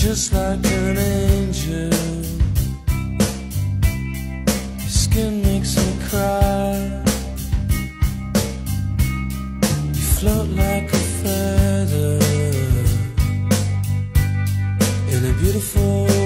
just like an angel. Your skin makes me cry. You float like a feather in a beautiful